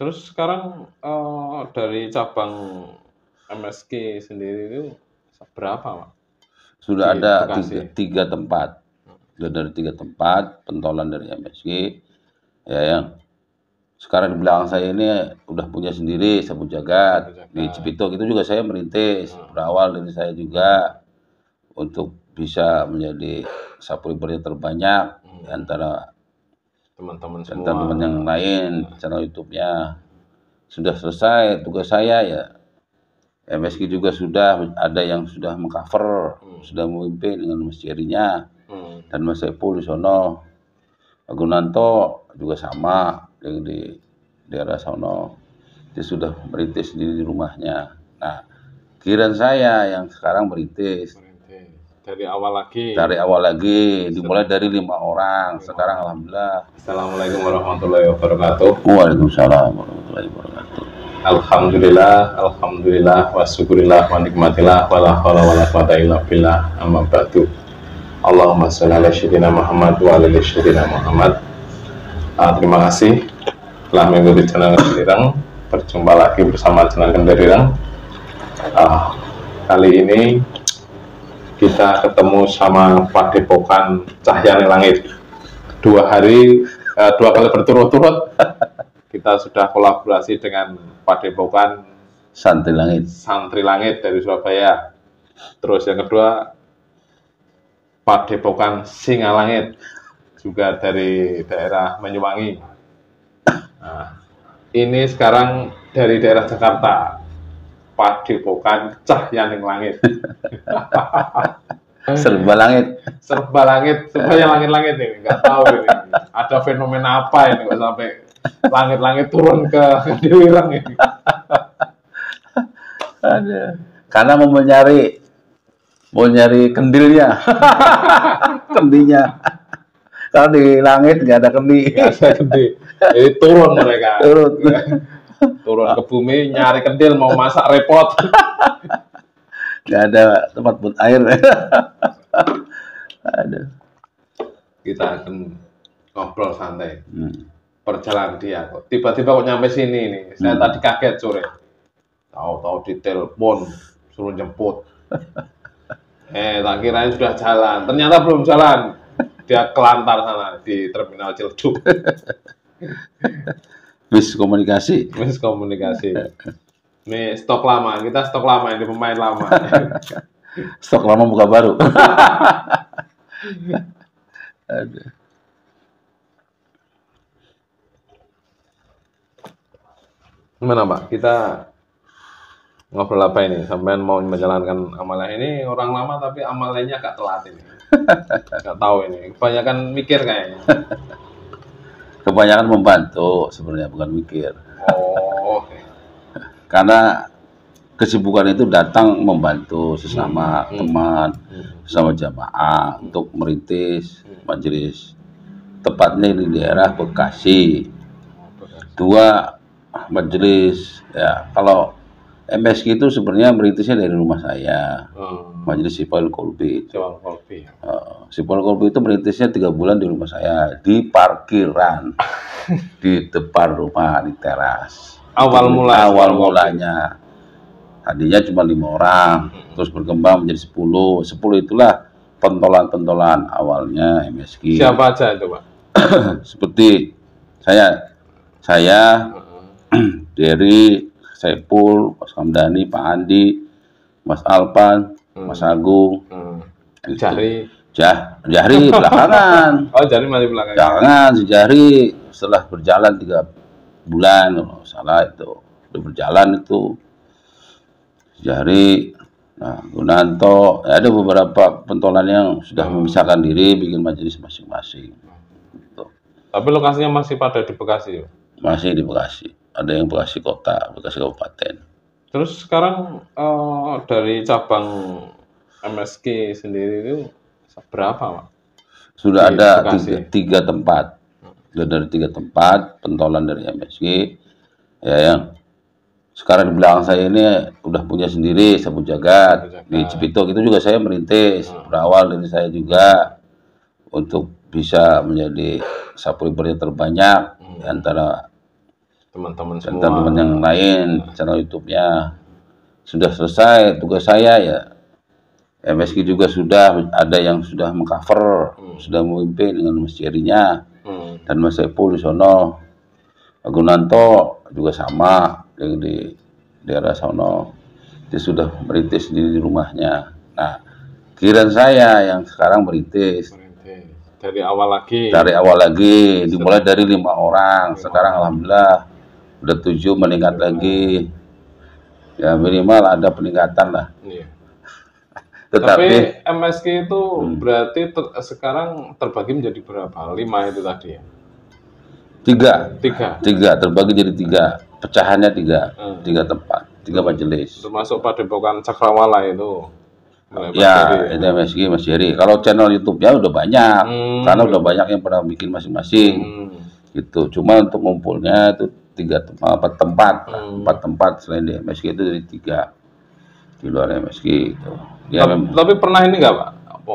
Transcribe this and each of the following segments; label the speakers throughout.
Speaker 1: Terus sekarang eh, dari cabang MSK sendiri itu berapa, Pak?
Speaker 2: Sudah
Speaker 1: Di
Speaker 2: ada
Speaker 1: Bekasi.
Speaker 2: tiga, tiga tempat. Sudah dari tiga tempat pentolan dari MSG. Ya yang sekarang di belakang saya ini udah punya sendiri sabun jagat. Di Cipitok itu juga saya merintis.
Speaker 1: Hmm.
Speaker 2: Berawal dari saya juga untuk bisa menjadi yang terbanyak
Speaker 1: Hmm.
Speaker 2: di antara
Speaker 1: Teman-teman semua.
Speaker 2: teman-teman yang lain channel YouTube-nya sudah selesai tugas saya ya MSG juga sudah ada yang sudah mengcover
Speaker 1: Hmm.
Speaker 2: sudah memimpin dengan Mas Jerinya
Speaker 1: Hmm.
Speaker 2: dan Mas Saiful di sono Agunanto juga sama yang di daerah sono dia sudah merintis sendiri di rumahnya nah kiran saya yang sekarang Merintis.
Speaker 1: Dari awal lagi.
Speaker 2: dari awal lagi dimulai dari lima orang sekarang alhamdulillah
Speaker 1: Assalamualaikum warahmatullahi wabarakatuh.
Speaker 2: Waalaikumsalam warahmatullahi wabarakatuh
Speaker 1: Alhamdulillah, alhamdulillah, wa syukurillah, wa nikmatillah, wa la hawla wa la quwata illa billah, amma ba'du. Allahumma sholli ala sayyidina Muhammad wa ala ali sayyidina Muhammad. Ah, terima kasih telah mengikuti channel Kenderirang. Berjumpa lagi bersama channel Kenderirang. Ah, kali ini kita ketemu sama Padepokan Cahyani Langit. Dua hari, eh, dua kali berturut-turut kita sudah kolaborasi dengan Padepokan
Speaker 2: Santri Langit
Speaker 1: Santri Langit dari Surabaya. Terus yang kedua Padepokan Singa Langit juga dari daerah Banyuwangi. Nah, ini sekarang dari daerah Jakarta. Padepokan Cahyaning Langit.
Speaker 2: Serba Langit
Speaker 1: Serba langit, semuanya langit-langit ini, nggak tahu ini. Ada fenomena apa ini kok sampai langit-langit turun ke Dewirang ini.
Speaker 2: ada karena mau mencari mau nyari kendilnya kendinya kalau di langit nggak ada kendi
Speaker 1: Nggak ada gede. Jadi turun mereka.
Speaker 2: turun
Speaker 1: Turun ke bumi, nyari kendil, mau masak repot.
Speaker 2: nggak ada tempat buat air ada
Speaker 1: Kita akan ngobrol santai.
Speaker 2: hmm.
Speaker 1: Perjalanan dia kok. Tiba-tiba kok nyampe sini nih. Saya
Speaker 2: Hmm.
Speaker 1: tadi kaget sore. Tahu-tahu ditelepon, suruh jemput. Eh, tak kirain sudah jalan. Ternyata belum jalan. Dia kelantar sana di terminal Ciledug.
Speaker 2: Bis komunikasi
Speaker 1: Mis komunikasi. Ini stok lama, kita stok lama ini pemain lama.
Speaker 2: stok lama buka baru ada
Speaker 1: Gimana Pak? Kita ngobrol apa ini? Sampean mau menjalankan amalan ini orang lama tapi amalannya agak telat ini. Gak tahu ini. Kebanyakan mikir kayaknya.
Speaker 2: Kebanyakan membantu sebenarnya bukan mikir.
Speaker 1: Oh,
Speaker 2: karena kesibukan itu datang membantu sesama
Speaker 1: Hmm.
Speaker 2: teman
Speaker 1: Hmm.
Speaker 2: sesama jamaah untuk merintis majelis. Tepatnya di daerah Bekasi. Dua majelis ya kalau MSG itu sebenarnya merintisnya dari rumah saya.
Speaker 1: Hmm.
Speaker 2: majelis Sipol Kolbi. Uh, Sipol Kolbi itu merintisnya tiga bulan di rumah saya di parkiran di depan rumah di teras.
Speaker 1: Awal
Speaker 2: Itu
Speaker 1: mula
Speaker 2: awal mulanya. Tadinya cuma lima orang terus berkembang menjadi sepuluh. Sepuluh itulah pentolan-pentolan awalnya MSG
Speaker 1: Siapa aja itu Pak?
Speaker 2: seperti saya saya
Speaker 1: Hmm.
Speaker 2: Derry Saiful Mas Hamdani Pak Andi Mas Alpan
Speaker 1: Hmm.
Speaker 2: Mas Agung
Speaker 1: Hmm.
Speaker 2: gitu.
Speaker 1: Jahri.
Speaker 2: Jah Jahri belakangan
Speaker 1: Oh, Jahri masih belakang.
Speaker 2: jangan si Jahri setelah berjalan tiga bulan kalau salah itu udah berjalan itu Jahri nah Gunanto ya, ada beberapa pentolan yang sudah
Speaker 1: Hmm.
Speaker 2: memisahkan diri bikin majelis masing-masing Gitu.
Speaker 1: Tapi lokasinya masih pada di Bekasi. Pak?
Speaker 2: masih di Bekasi ada yang Bekasi kota Bekasi kabupaten
Speaker 1: Terus sekarang eh, dari cabang MSK sendiri itu berapa, Pak?
Speaker 2: sudah
Speaker 1: Di
Speaker 2: ada
Speaker 1: Bekasi.
Speaker 2: tiga, tiga tempat sudah dari tiga tempat pentolan dari MSG ya yang sekarang di belakang saya ini udah punya sendiri sabun jagat di Cipitok itu juga saya merintis
Speaker 1: Hmm.
Speaker 2: berawal dari saya juga untuk bisa menjadi yang terbanyak
Speaker 1: Hmm.
Speaker 2: di antara
Speaker 1: teman-teman
Speaker 2: dan
Speaker 1: semua.
Speaker 2: teman-teman yang lain channel YouTube-nya. Sudah selesai tugas saya ya. MSG juga sudah ada yang sudah mengcover sudah memimpin dengan Mas Jerry-nya
Speaker 1: Hmm.
Speaker 2: dan Mas Saiful di sono. Agunanto juga sama yang di daerah sono. Dia sudah merintis sendiri di rumahnya. Nah kiran saya yang sekarang merintis.
Speaker 1: Merintis. Dari awal lagi.
Speaker 2: dari awal lagi dimulai dari lima orang. sekarang alhamdulillah udah tujuh meningkat lagi ya minimal ada peningkatan lah
Speaker 1: Iya.
Speaker 2: tetapi
Speaker 1: Tapi MSK itu
Speaker 2: Hmm.
Speaker 1: berarti ter- sekarang terbagi menjadi berapa? Lima itu tadi ya?
Speaker 2: tiga
Speaker 1: Tiga.
Speaker 2: tiga terbagi jadi tiga pecahannya tiga
Speaker 1: Hmm.
Speaker 2: tiga tempat tiga majelis
Speaker 1: Termasuk Padepokan Cakrawala itu.
Speaker 2: Ya itu MSG Mas Jerry kalau channel YouTube-nya udah banyak
Speaker 1: Hmm.
Speaker 2: karena udah banyak yang pernah bikin masing-masing
Speaker 1: Hmm.
Speaker 2: gitu cuma untuk ngumpulnya itu tiga tempat empat tempat.
Speaker 1: Hmm.
Speaker 2: empat tempat selain di MSG itu dari tiga di luar MSG gitu ya
Speaker 1: tapi,
Speaker 2: memang
Speaker 1: tapi pernah ini nggak Pak? Apa,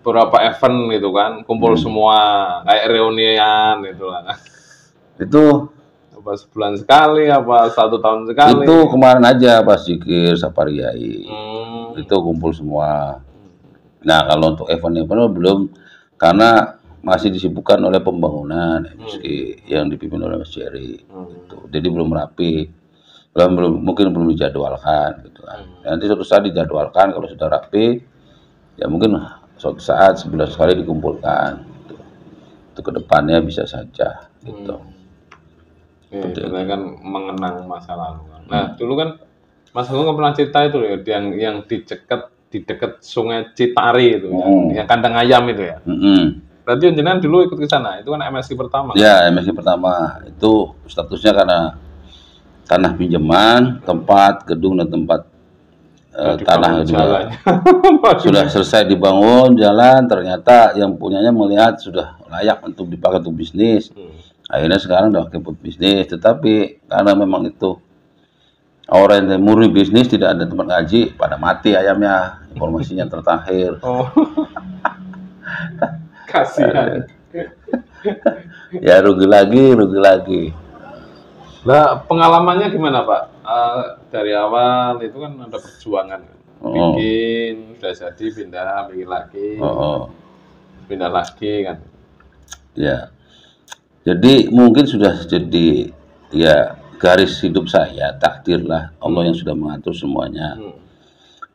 Speaker 1: Beberapa event gitu kan, kumpul
Speaker 2: Hmm.
Speaker 1: semua kayak reunian gitu lah.
Speaker 2: itu
Speaker 1: Apa sebulan sekali, apa satu tahun sekali?
Speaker 2: itu kemarin aja pas zikir Sapariai
Speaker 1: Hmm.
Speaker 2: itu kumpul semua nah kalau untuk event-event belum karena masih disibukkan oleh pembangunan MSG yang dipimpin oleh Mas Jerry
Speaker 1: Hmm.
Speaker 2: gitu. jadi belum rapi belum, belum mungkin belum dijadwalkan gitu kan nanti suatu saat dijadwalkan kalau sudah rapi ya mungkin suatu saat sebulan sekali dikumpulkan gitu. itu ke depannya bisa saja gitu
Speaker 1: Ya, sebenarnya kan mengenang masa lalu kan. Nah, dulu kan Mas Agung pernah cerita itu ya, yang yang di dekat di dekat Sungai Citari itu,
Speaker 2: Hmm.
Speaker 1: yang, yang kandang ayam itu ya.
Speaker 2: Mm-mm.
Speaker 1: Berarti jenengan dulu ikut ke sana. Itu kan MSC pertama.
Speaker 2: ya MSG pertama itu statusnya karena tanah pinjaman tempat gedung dan tempat
Speaker 1: Dibangun
Speaker 2: tanah juga sudah selesai dibangun jalan ternyata yang punyanya melihat sudah layak untuk dipakai untuk bisnis
Speaker 1: Hmm.
Speaker 2: akhirnya sekarang udah pakai buat bisnis tetapi karena memang itu orang yang murni bisnis tidak ada tempat ngaji pada mati ayamnya informasinya tertakhir
Speaker 1: Oh. Kasihan.
Speaker 2: ya rugi lagi rugi lagi
Speaker 1: Nah, pengalamannya gimana Pak? Eh, dari awal itu kan ada perjuangan kan.
Speaker 2: Oh.
Speaker 1: Bikin, sudah jadi pindah, bikin lagi,
Speaker 2: oh, oh.
Speaker 1: pindah lagi kan.
Speaker 2: ya jadi mungkin sudah jadi ya garis hidup saya takdir lah Allah yang sudah mengatur semuanya
Speaker 1: Hmm.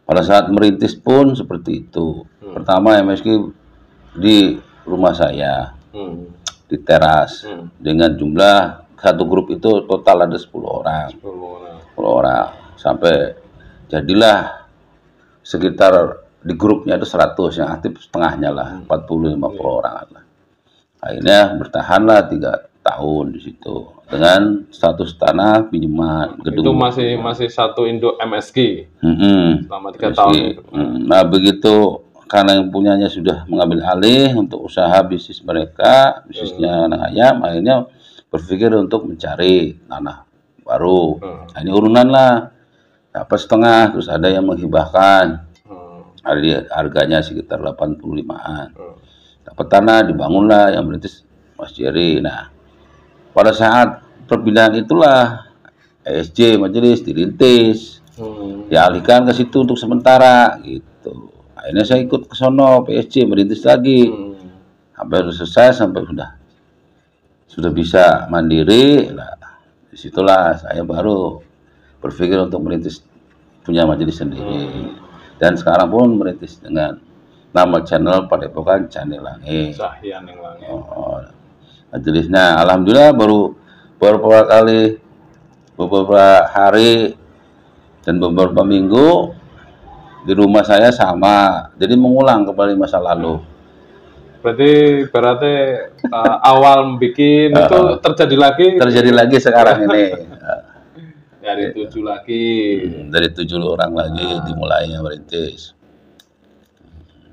Speaker 2: pada saat merintis pun seperti itu
Speaker 1: Hmm.
Speaker 2: pertama MSG di rumah saya
Speaker 1: Hmm.
Speaker 2: di teras.
Speaker 1: Hmm.
Speaker 2: dengan jumlah satu grup itu total ada 10 orang.
Speaker 1: Sepuluh orang.
Speaker 2: 10 orang. Sampai jadilah sekitar di grupnya itu 100 yang aktif setengahnya lah 40 50 orang lah. Akhirnya bertahanlah tiga tahun di situ. Dengan status tanah pinjaman gedung.
Speaker 1: Itu masih masih satu induk MSG
Speaker 2: Mm-mm.
Speaker 1: selama tiga tahun itu.
Speaker 2: Mm, Nah begitu karena yang punyanya sudah mengambil alih untuk usaha bisnis mereka, bisnisnya anak ayam, akhirnya berpikir untuk mencari tanah baru.
Speaker 1: Hmm.
Speaker 2: Nah, ini urunan lah, dapat setengah, terus ada yang menghibahkan,
Speaker 1: Hmm.
Speaker 2: Harga- harganya sekitar 85-an.
Speaker 1: Hmm.
Speaker 2: Dapat tanah, dibangunlah yang merintis Mas Jerry. Nah, pada saat perpindahan itulah ESJ majelis dirintis
Speaker 1: Hmm.
Speaker 2: dialihkan ke situ untuk sementara gitu. Akhirnya saya ikut ke sono PSG merintis lagi.
Speaker 1: Hmm.
Speaker 2: Sampai sudah selesai sampai sudah sudah bisa mandiri. Nah, di situlah saya baru berpikir untuk merintis punya majelis sendiri. Dan sekarang pun merintis dengan nama channel Padepokan Channel Langit.
Speaker 1: Cahyan yang langit.
Speaker 2: Oh, majelisnya alhamdulillah baru beberapa kali beberapa hari dan beberapa minggu di rumah saya sama jadi mengulang kembali masa lalu
Speaker 1: Berarti berarti uh, awal bikin itu terjadi lagi
Speaker 2: terjadi lagi sekarang ini
Speaker 1: dari tujuh lagi.
Speaker 2: Hmm, dari tujuh orang lagi dimulainya merintis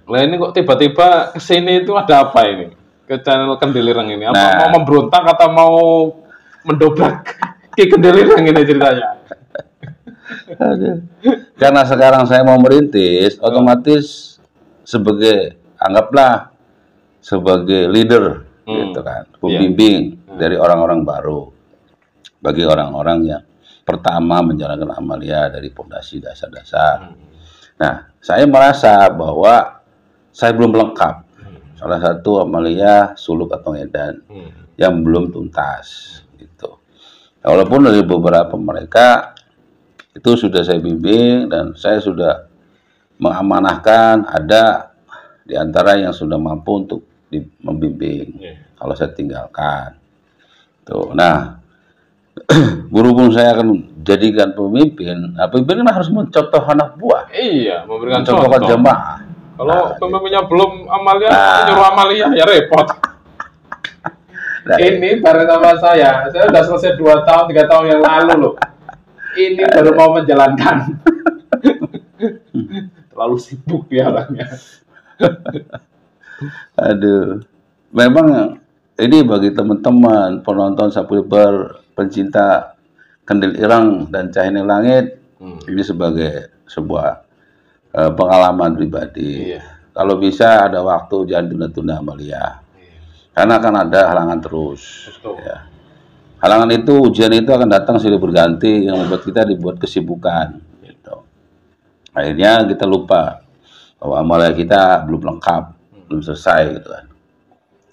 Speaker 1: Lah ini kok tiba-tiba ke sini itu ada apa ini? Ke channel Kendelireng ini? Apa
Speaker 2: Nah.
Speaker 1: mau memberontak atau mau mendobrak ke Kendelireng ini ceritanya?
Speaker 2: Karena sekarang saya mau merintis otomatis sebagai anggaplah sebagai leader
Speaker 1: Hmm.
Speaker 2: gitu kan pembimbing dari orang-orang baru bagi orang-orang yang pertama menjalankan amalia dari pondasi dasar-dasar. Nah, saya merasa bahwa saya belum lengkap. Salah satu amalia suluk atau edan
Speaker 1: Hmm.
Speaker 2: yang belum tuntas gitu. Nah, walaupun dari beberapa mereka itu sudah saya bimbing dan saya sudah mengamanahkan ada di antara yang sudah mampu untuk di- membimbing
Speaker 1: Iya.
Speaker 2: kalau saya tinggalkan. Tuh. Nah, berhubung saya akan jadikan pemimpin, nah pemimpin kan harus mencontoh anak buah,
Speaker 1: Iya, memberikan contoh.
Speaker 2: jamaah.
Speaker 1: Kalau pemimpinnya belum amalia,
Speaker 2: Nah.
Speaker 1: nyuruh amalia ya repot.
Speaker 2: Nah,
Speaker 1: Ini bareng sama saya, saya udah selesai dua tahun, tiga tahun yang lalu loh. Ini baru mau menjalankan. Terlalu sibuk dia orangnya.
Speaker 2: Aduh, memang ini bagi teman-teman penonton sapu ber pencinta kendil irang dan cahaya langit
Speaker 1: Hmm.
Speaker 2: ini sebagai sebuah eh, pengalaman pribadi.
Speaker 1: Iya.
Speaker 2: Kalau bisa ada waktu jangan tunda-tunda amalia, karena akan ada halangan terus.
Speaker 1: Betul.
Speaker 2: Ya. Halangan itu ujian itu akan datang silih berganti yang membuat kita dibuat kesibukan. Gitu. Akhirnya kita lupa bahwa amalia kita belum lengkap, belum selesai gitu kan.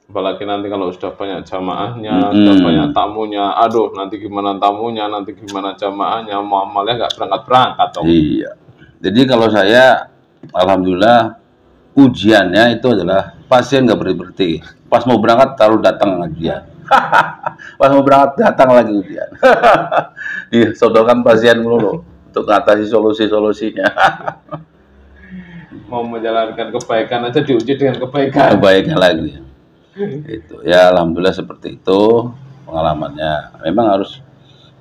Speaker 1: Apalagi nanti kalau sudah banyak jamaahnya,
Speaker 2: Mm-mm.
Speaker 1: sudah banyak tamunya, aduh nanti gimana tamunya, nanti gimana jamaahnya, mau amalnya nggak berangkat-berangkat dong.
Speaker 2: Iya. Jadi kalau saya, alhamdulillah ujiannya itu adalah pasien nggak berhenti. Pas mau berangkat taruh datang ujian. Pas mau berangkat datang lagi ujian. Disodorkan pasien dulu untuk mengatasi solusi-solusinya.
Speaker 1: Mau menjalankan kebaikan aja diuji dengan kebaikan.
Speaker 2: Baiknya lagi. Itu ya alhamdulillah seperti itu pengalamannya. Memang harus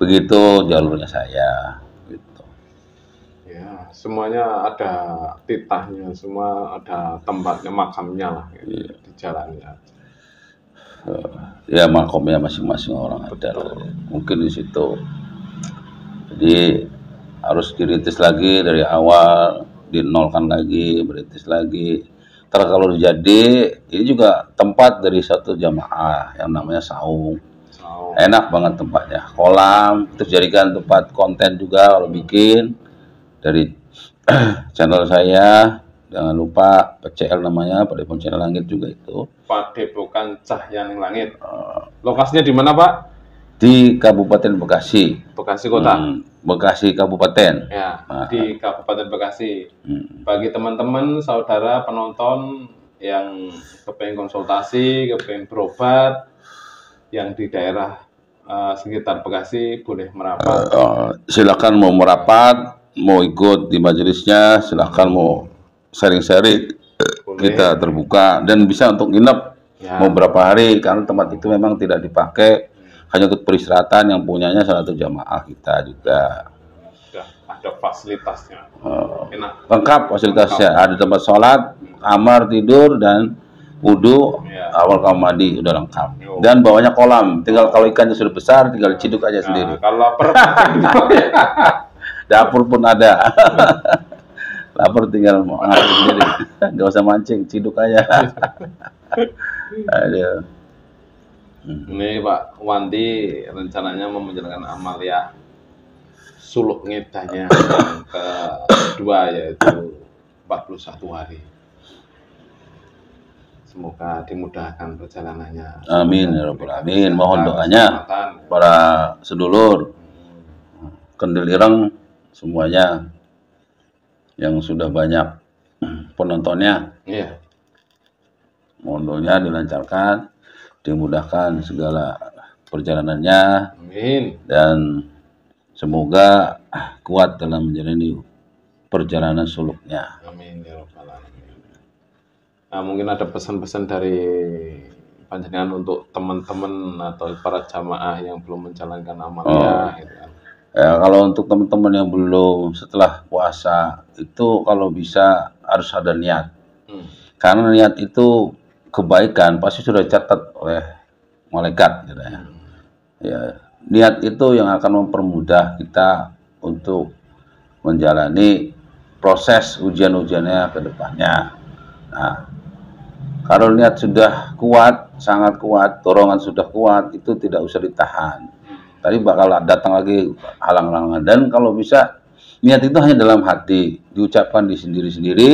Speaker 2: begitu jalurnya saya. Gitu.
Speaker 1: Ya, semuanya ada titahnya, semua ada tempatnya, makamnya lah, gitu,
Speaker 2: Iya.
Speaker 1: di jalannya.
Speaker 2: Ya makomnya masing-masing orang ada loh. mungkin di situ. Jadi harus dirintis lagi dari awal dinolkan lagi berintis lagi. Ntar kalau jadi ini juga tempat dari satu jamaah yang namanya saung.
Speaker 1: So,
Speaker 2: enak banget tempatnya. Kolam terus jadikan tempat konten juga kalau bikin. Dari channel saya jangan lupa PCL namanya Padepon Channel Langit juga itu
Speaker 1: Padepokan Cahyaning Langit. Lokasinya di mana, Pak?
Speaker 2: di Kabupaten Bekasi
Speaker 1: Bekasi Kota.
Speaker 2: Hmm, Bekasi Kabupaten
Speaker 1: Ya,
Speaker 2: Ah.
Speaker 1: di Kabupaten Bekasi.
Speaker 2: Hmm.
Speaker 1: Bagi teman-teman, saudara penonton yang kepengen konsultasi, kepengen berobat, yang di daerah eh, sekitar Bekasi boleh merapat.
Speaker 2: Eh, silakan mau merapat mau ikut di majelisnya silakan mau sharing-sharing kita terbuka dan bisa untuk nginep
Speaker 1: Ya.
Speaker 2: mau berapa hari karena tempat itu memang tidak dipakai. Hanya untuk peristirahatan yang punyanya salah satu jamaah kita juga.
Speaker 1: Ada fasilitasnya.
Speaker 2: Eh,
Speaker 1: Enak.
Speaker 2: lengkap fasilitasnya. Ada tempat sholat kamar tidur dan wudhu.
Speaker 1: Ya.
Speaker 2: awal kamar mandi udah lengkap.
Speaker 1: Yo.
Speaker 2: dan bawahnya kolam. Tinggal kalau ikannya sudah besar tinggal diciduk aja
Speaker 1: Nah,
Speaker 2: sendiri.
Speaker 1: kalau lapar
Speaker 2: dapur pun ada lapar tinggal mau ngambil sendiri nggak usah mancing ciduk aja ada
Speaker 1: Ini Pak Wandi rencananya mau menjalankan amalia suluk ngedanya yang kedua yaitu 41 hari. Semoga dimudahkan perjalanannya.
Speaker 2: Amin, ya Rabbal Alamin. Mohon doanya. para sedulur kendil ireng semuanya yang sudah banyak penontonnya
Speaker 1: Iya.
Speaker 2: mohon doanya dilancarkan dimudahkan segala perjalanannya
Speaker 1: Amin.
Speaker 2: dan semoga kuat dalam menjalani perjalanan suluknya
Speaker 1: Amin ya rabbal alamin. Nah, mungkin ada pesan-pesan dari panjenengan untuk teman-teman atau para jamaah yang belum menjalankan amalia gitu kan.
Speaker 2: Ya, kalau untuk teman-teman yang belum setelah puasa itu kalau bisa harus ada niat.
Speaker 1: Hmm.
Speaker 2: Karena niat itu kebaikan pasti sudah dicatat oleh malaikat gitu ya. Ya, niat itu yang akan mempermudah kita untuk menjalani proses ujian-ujiannya ke depannya. Nah, kalau niat sudah kuat, sangat kuat, dorongan sudah kuat, itu tidak usah ditahan. Tadi bakal datang lagi halang-halangan dan kalau bisa niat itu hanya dalam hati diucapkan di sendiri-sendiri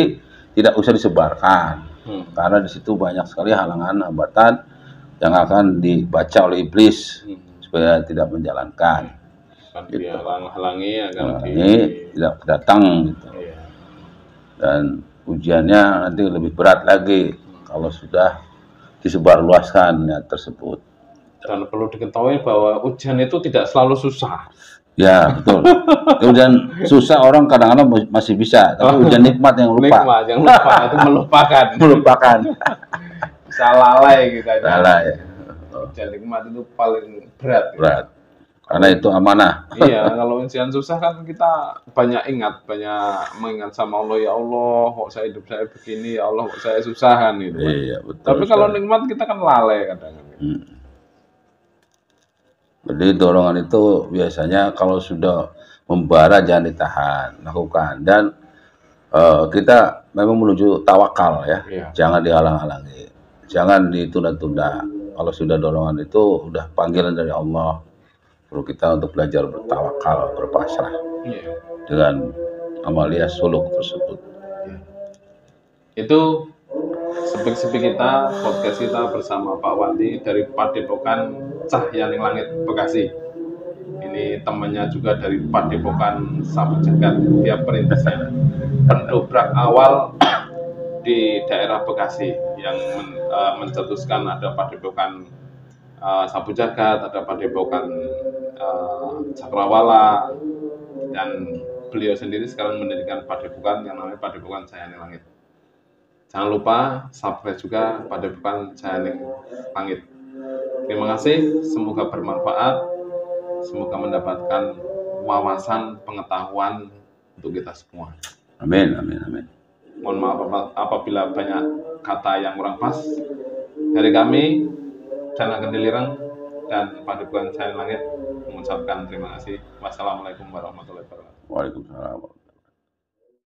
Speaker 2: tidak usah disebarkan
Speaker 1: Hmm.
Speaker 2: karena di situ banyak sekali halangan hambatan yang akan dibaca oleh iblis
Speaker 1: Hmm.
Speaker 2: supaya tidak menjalankan
Speaker 1: Kan dia halang-halangi akan di
Speaker 2: ini tidak datang gitu.
Speaker 1: Iya.
Speaker 2: dan ujiannya nanti lebih berat lagi kalau sudah disebarluaskan niat tersebut
Speaker 1: Dan perlu diketahui bahwa ujian itu tidak selalu susah.
Speaker 2: Ya, betul. Ujian susah orang kadang-kadang masih bisa, tapi ujian nikmat yang lupa.
Speaker 1: Nikmat yang lupa itu melupakan.
Speaker 2: Melupakan.
Speaker 1: Bisa lalai gitu aja.
Speaker 2: Salah ya.
Speaker 1: Ujian nikmat itu paling berat.
Speaker 2: Berat. Karena itu amanah.
Speaker 1: iya, kalau ujian susah kan kita banyak ingat, banyak mengingat sama Allah ya Allah, kok saya hidup saya begini ya Allah, kok saya susah kan gitu. kan.
Speaker 2: Iya, betul.
Speaker 1: Tapi kalau nikmat kita kan lalai kadang.
Speaker 2: Hmm. Jadi dorongan itu biasanya kalau sudah membara jangan ditahan, lakukan dan eh, kita memang menuju tawakal ya.
Speaker 1: Iya.
Speaker 2: Jangan dihalang-halangi. Jangan ditunda-tunda. Kalau sudah dorongan itu udah panggilan dari Allah. Perlu kita untuk belajar bertawakal, berpasrah
Speaker 1: Iya.
Speaker 2: dengan amalia suluk tersebut.
Speaker 1: Itu sepik-sepik kita, podcast kita bersama Pak Wandi dari Padepokan Cahyaning Langit Bekasi. Ini temannya juga dari Padepokan Sapu Jagat, dia perintisnya. Pendobrak awal di daerah Bekasi yang men- eh, mencetuskan ada Padepokan eh, Sapu Jagat, ada Padepokan eh, Cakrawala, dan beliau sendiri sekarang mendirikan Padepokan yang namanya Padepokan Cahyaning Langit. Jangan lupa subscribe juga pada bukan Janing Langit. Terima kasih, semoga bermanfaat, semoga mendapatkan wawasan pengetahuan untuk kita semua.
Speaker 2: Amin, amin, amin.
Speaker 1: Mohon maaf apa- apabila banyak kata yang kurang pas. Dari kami, Dana Kendilirang dan Padepokan Janing Langit mengucapkan terima kasih. Wassalamualaikum warahmatullahi wabarakatuh.
Speaker 2: Waalaikumsalam.